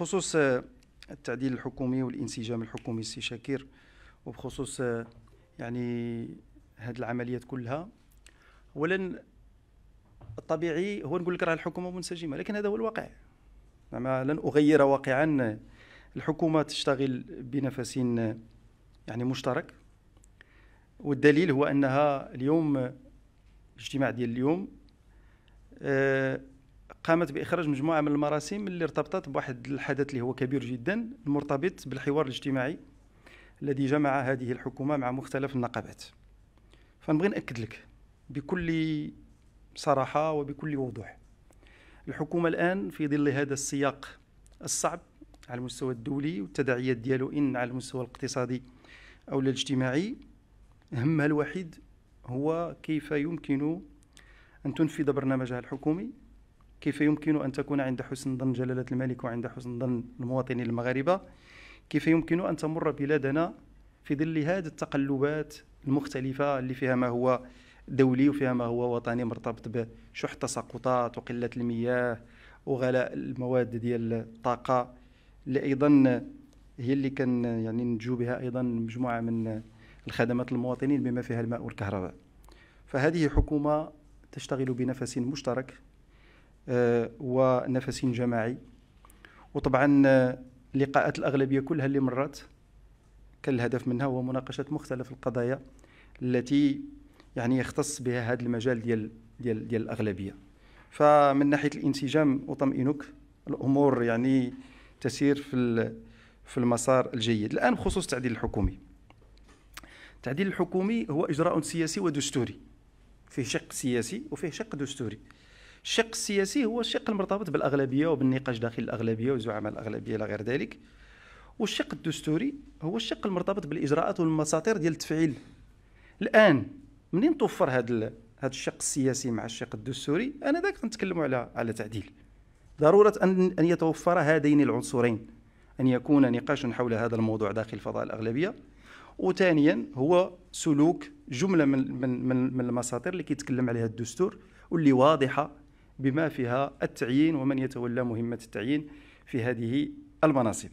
بخصوص التعديل الحكومي والانسجام الحكومي سي شاكر وبخصوص يعني هذه العمليات كلها. اولا الطبيعي هو نقول لك راه الحكومة منسجمة لكن هذا هو الواقع. نعم لن أغير واقعا الحكومة تشتغل بنفس يعني مشترك. والدليل هو أنها اليوم الاجتماع ديال اليوم آه، قامت بإخراج مجموعة من المراسم اللي ارتبطت بواحد الحدث اللي هو كبير جدا المرتبط بالحوار الاجتماعي الذي جمع هذه الحكومة مع مختلف النقابات. فنبغي نأكد لك بكل صراحة وبكل وضوح. الحكومة الآن في ظل هذا السياق الصعب على المستوى الدولي والتداعيات ديالو إن على المستوى الاقتصادي أو الاجتماعي همها الوحيد هو كيف يمكن أن تنفذ برنامجها الحكومي كيف يمكن أن تكون عند حسن ظن جلالة الملك وعند حسن ظن المواطنين المغاربة؟ كيف يمكن أن تمر بلادنا في ظل هذه التقلبات المختلفة اللي فيها ما هو دولي وفيها ما هو وطني مرتبط بشح التساقطات وقلة المياه وغلاء المواد ديال الطاقة اللي أيضا هي اللي كان يعني نجو بها أيضا مجموعة من الخدمات للمواطنين بما فيها الماء والكهرباء. فهذه حكومة تشتغل بنفس مشترك ونفس جماعي. وطبعا آه، لقاءات الأغلبية كلها اللي مرت كان الهدف منها هو مناقشة مختلف القضايا التي يعني يختص بها هذا المجال ديال ديال ديال الأغلبية. فمن ناحية الانسجام أطمئنك الأمور يعني تسير في في المسار الجيد. الآن بخصوص التعديل الحكومي. التعديل الحكومي هو إجراء سياسي ودستوري. فيه شق سياسي وفيه شق دستوري. الشق السياسي هو الشق المرتبط بالأغلبية وبالنقاش داخل الأغلبية وزعماء الأغلبية إلى غير ذلك. والشق الدستوري هو الشق المرتبط بالإجراءات والمساطير ديال التفعيل. الآن منين توفر هذا هذا الشق السياسي مع الشق الدستوري؟ أنا ذاك نتكلموا على على تعديل. ضرورة أن أن يتوفر هذين العنصرين أن يكون نقاش حول هذا الموضوع داخل فضاء الأغلبية. وثانيا هو سلوك جملة من من من, من المساطير اللي كيتكلم عليها الدستور واللي واضحة بما فيها التعيين ومن يتولى مهمة التعيين في هذه المناصب.